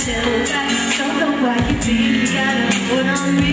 So don't know why you think you gotta put on me.